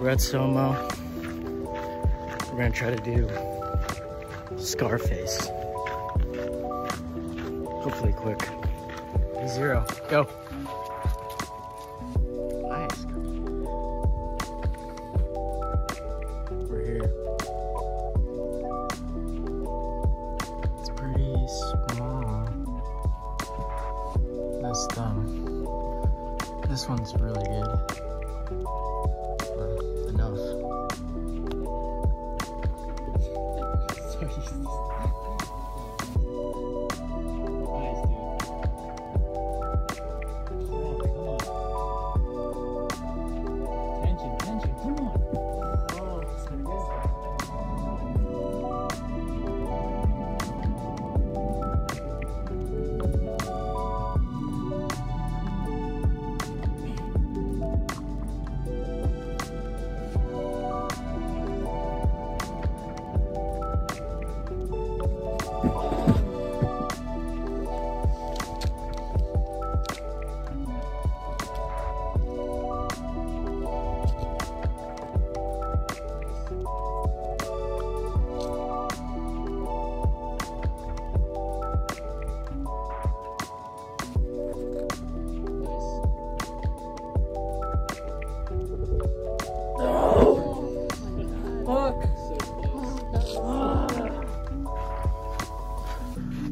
We're at Somo. We're gonna try to do Scarface. Hopefully quick. Zero, go. This one's really good.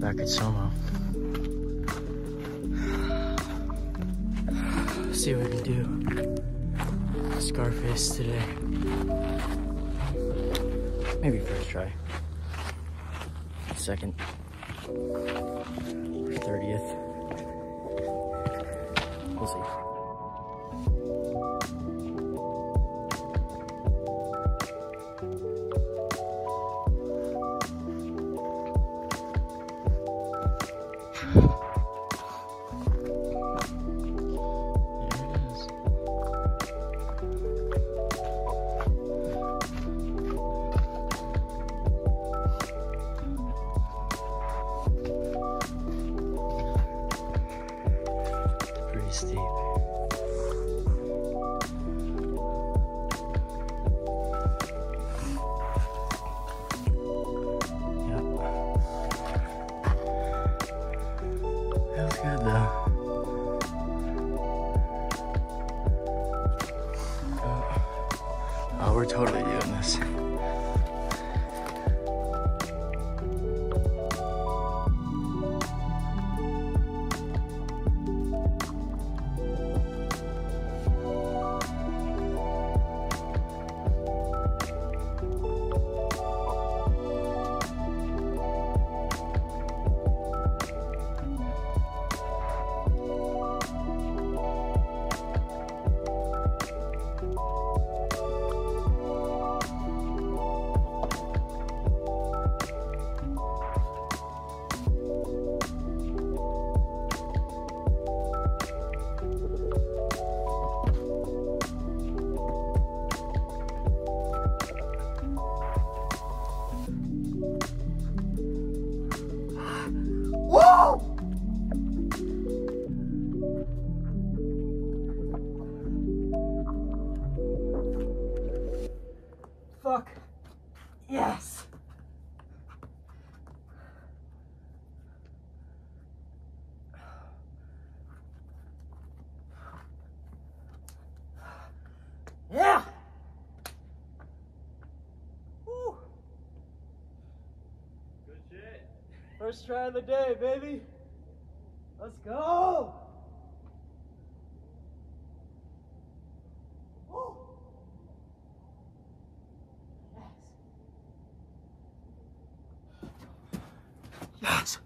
Back at Somo. See what we can do. Scarface today. Maybe first try. Second. 30th. Yep. Feels good though. oh, we're totally doing this. Fuck. Yes. Yeah. Woo. Good shit. First try of the day, baby. Let's go. Yes.